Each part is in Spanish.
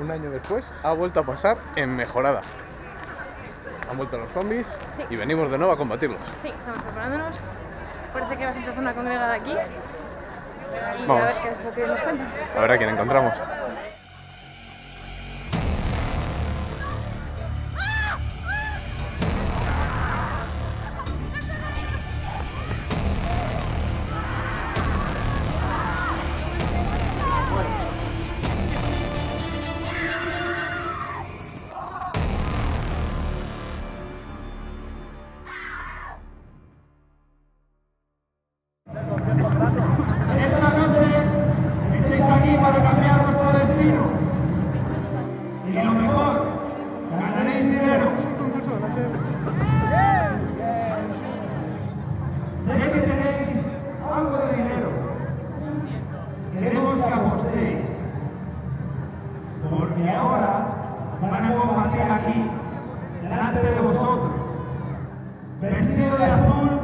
un año después, ha vuelto a pasar en mejorada. Han vuelto los zombies Sí. y venimos de nuevo a combatirlos. Sí, estamos preparándonos. Parece que vas a empezar una congregada aquí. Y Vamos. a ver qué es lo que nos cuentan. A ver a quién encontramos. Vestido de azul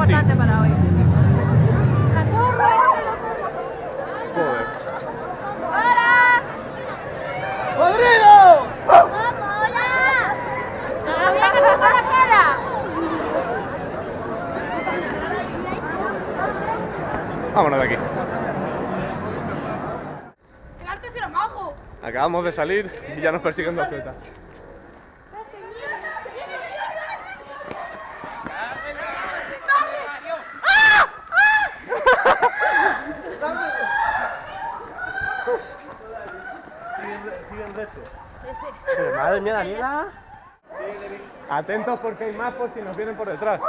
hoy sí. importante para hoy. ¡Cachorro! Joder. ¡Hola! ¡Sabía que te fue la cara! Vámonos de aquí. ¡El arte majo! Acabamos de salir y ya nos persiguen dos fletas. Mía, Daniela. Atentos porque hay más por si nos vienen por detrás.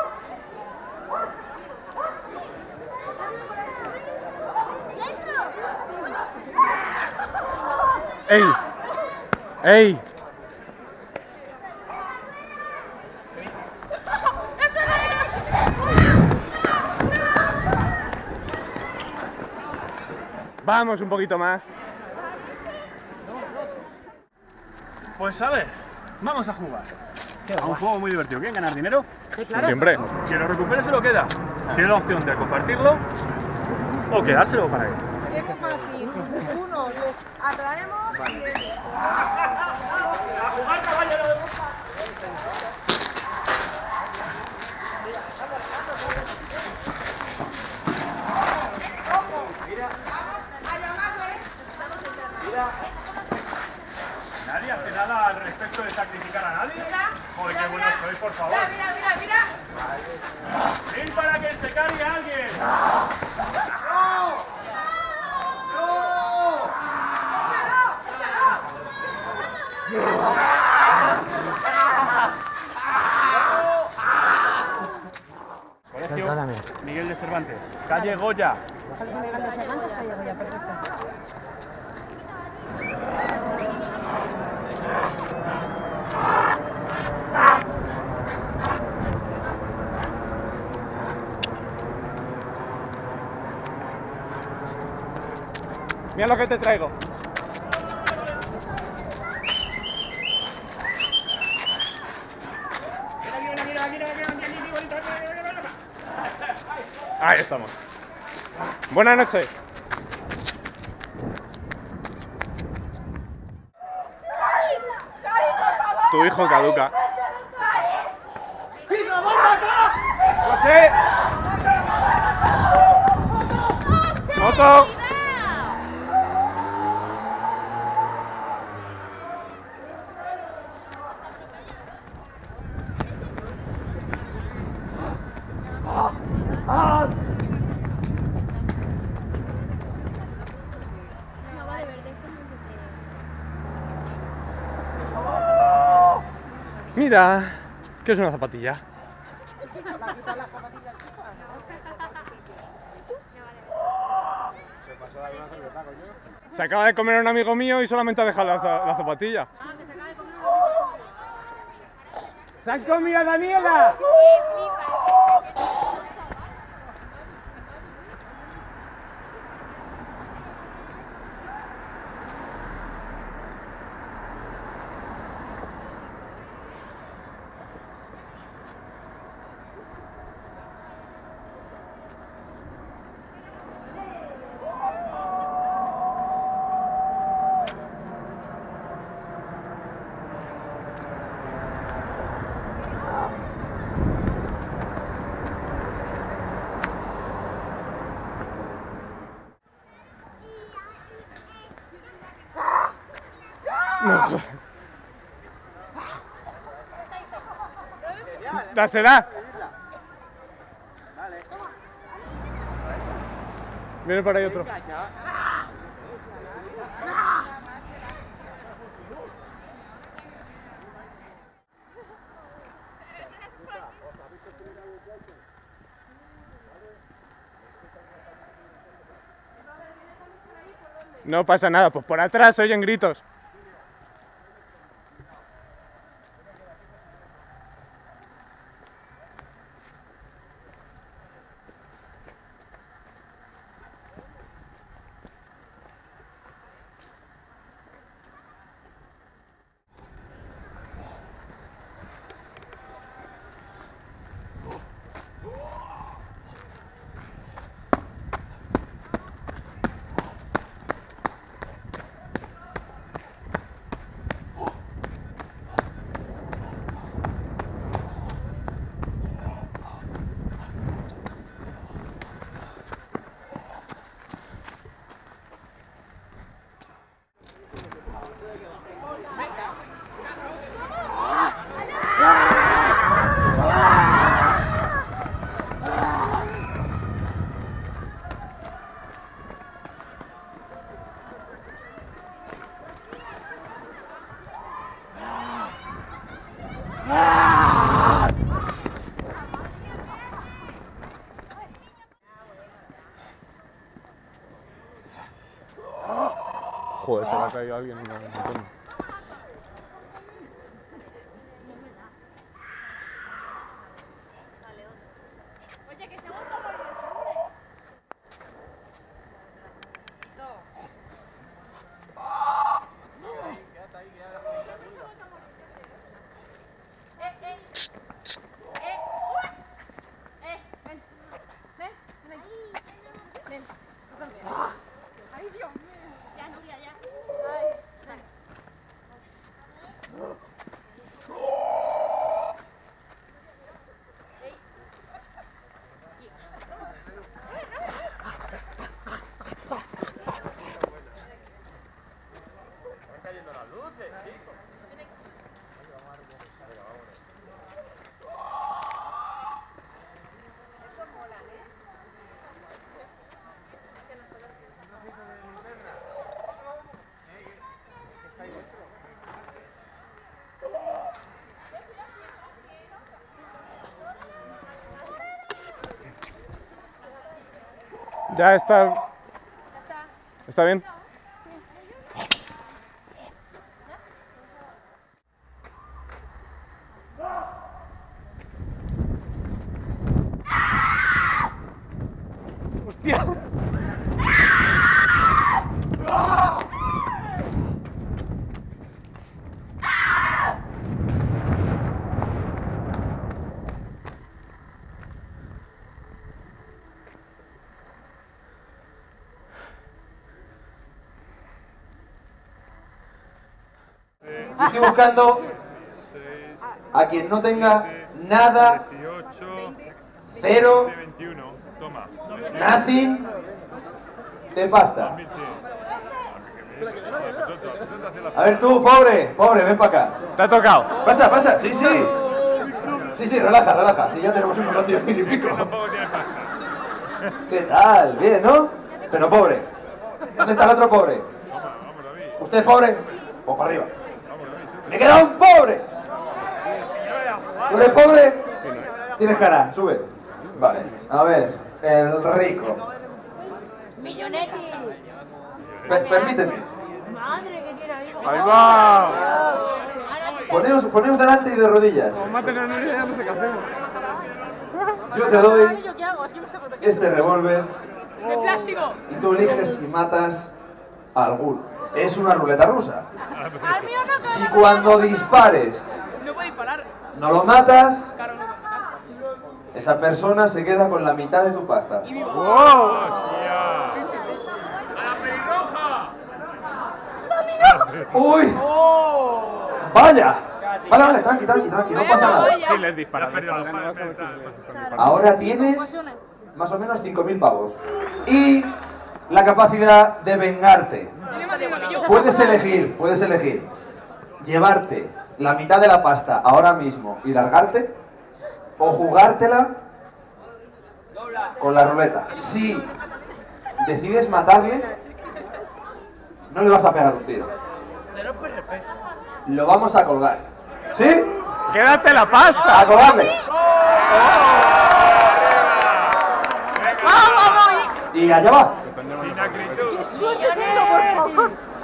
¡Ey! ¡Ey! Vamos un poquito más. Pues a ver, vamos a jugar. A un juego muy divertido. ¿Quieren ganar dinero? Siempre. Quien lo recupere se lo queda. Tiene la opción de compartirlo o quedárselo para él. Es fácil. Uno les atraemos y ¿Nadie hace nada al respecto de sacrificar a nadie? Joder, qué bueno sois, por favor. mira, mira, mira. ¡Ven para que se cargue a alguien! Perdóname. Miguel de Cervantes, calle Goya, Mira lo que te traigo. Ahí estamos. Buenas noches. Tu hijo caduca. ¡Moto! No, vale, verde, esto es un Mira, ¿qué es una zapatilla? Se acaba de comer un amigo mío y solamente ha dejado la, za- la zapatilla. ¡Se han comido a Daniela! No. Dásela. Viene por ahí otro. No pasa nada, pues por atrás oyen gritos. Make out. Joder, se le ha caído alguien a. Ven, ven aquí. Ven, tú también. Ay, Dios mío. Ya, Nuria, ya. Oh. Ya está. ¿Está bien? ¡Hostia! Estoy buscando a quien no tenga nada, 18, cero, 21. Toma. nothing de pasta. 2100. A ver tú, pobre, pobre, ven para acá. ¿Te ha tocado? Pasa, pasa, sí, sí. Sí, sí, relaja, relaja. Sí, ya tenemos unos ratos mil y pico. ¿Qué tal? Bien, ¿no? Pero pobre. ¿Dónde está el otro pobre? ¿Usted es pobre? Pues para arriba. ¡Me queda un pobre! ¿Tú eres pobre? Tienes cara, sube. Vale, a ver, el rico. Millonetti. Per- permíteme. Madre que quiera ir. ¡Ahí va! Poneos, poneos delante y de rodillas. Como una idea, no sé qué hacemos. Yo te doy este revólver ¡De plástico! y tú eliges si matas a alguno. Es una ruleta rusa. Si cuando dispares No lo matas, esa persona se queda con la mitad de tu pasta. Vivo. ¡Uy! ¡Vaya! Vale, vale, tranqui, tranqui, tranqui, no pasa nada. Si les disparan. Ahora tienes más o menos 5.000 pavos. Y la capacidad de vengarte. Puedes elegir, puedes elegir llevarte la mitad de la pasta ahora mismo y largarte o jugártela con la ruleta. Si decides matarle, no le vas a pegar un tiro. Lo vamos a colgar. ¿Sí? ¡Quédate la A pasta! colgarle. Y allá va.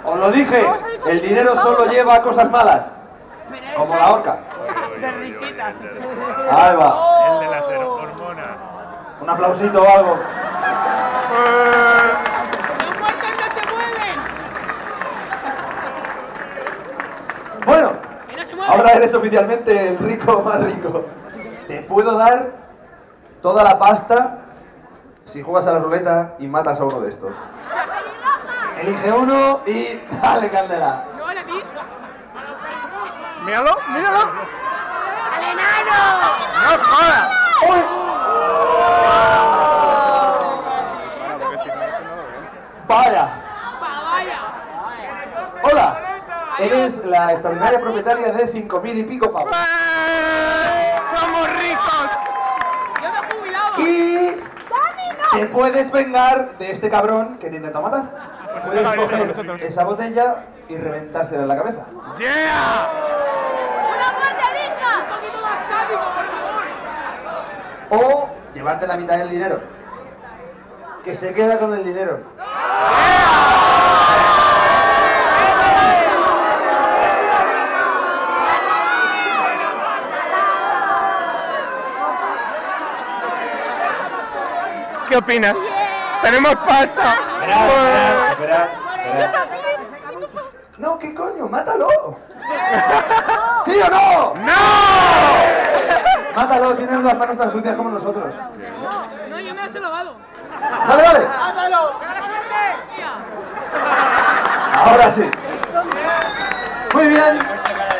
Os lo dije, el dinero solo lleva cosas malas, como la horca. De risita. Ahí va. El de las hormonas. Un aplausito o algo. ¡Los muertos no se mueven! Bueno, ahora eres oficialmente el rico más rico. Te puedo dar toda la pasta si juegas a la ruleta y matas a uno de estos. Elige uno y dale candela. ¡No vale a ti! ¡Míralo! ¡Míralo! ¡Al enano! ¡No jodas! ¡Uy! Vaya. ¡Pa, vaya! Hola. Eres la extraordinaria propietaria de 5.000 y pico pavos. ¡Somos ricos! ¡Yo me he jubilado! Y te puedes vengar de este cabrón que te intenta matar. Puedes Vale, coger nosotros. esa botella y reventársela en la cabeza. ¡Yeah! ¡Una muerte digna! ¡Un poquito más sádico, por favor! O llevarte la mitad del dinero. Que se queda con el dinero. ¿Qué opinas? ¡Tenemos pasta! No, ¿qué coño? ¡Mátalo! ¿Sí o no? ¡No! Mátalo, tienes las manos tan sucias como nosotros. No, yo me las he lavado. Dale, dale. Mía. Ahora sí. Muy bien.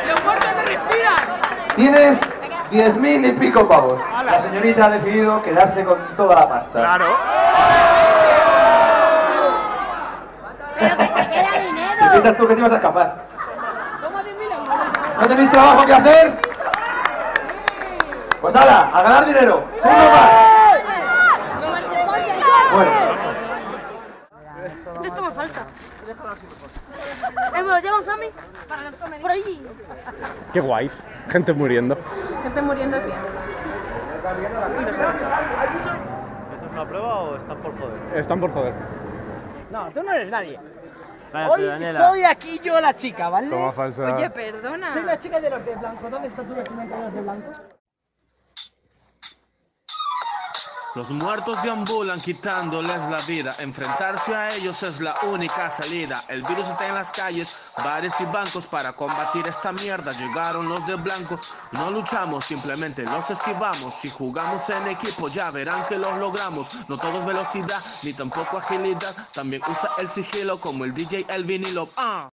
¡Los muertos no respiran! Tienes 10.000 y pico pavos. La señorita ha decidido quedarse con toda la pasta. Claro. ¡Pero que te queda ¿Te dinero! piensas tú que te ibas a escapar? Toma 10.000 euros. ¿No tenéis trabajo que hacer? Pues hala, a ganar dinero. Uno más. Bueno, Esto me falta. Eh, bueno, llega un zombie. Por ahí. ¡Qué guays! Gente muriendo. Gente muriendo es bien. una prueba o están por joder? Están por joder. No, tú no eres nadie. Vaya, Hoy Daniela. soy aquí yo la chica, ¿vale? Toma falsa. Oye, perdona. Soy la chica de los de blanco. ¿Dónde está tu vestimenta de los de blanco? Los muertos deambulan quitándoles la vida. Enfrentarse a ellos es la única salida. El virus está en las calles, bares y bancos. Para combatir esta mierda llegaron los de blanco. No luchamos, simplemente los esquivamos. Si jugamos en equipo ya verán que los logramos. No todo es velocidad, ni tampoco agilidad. También usa el sigilo como el DJ El vinilo. Ah.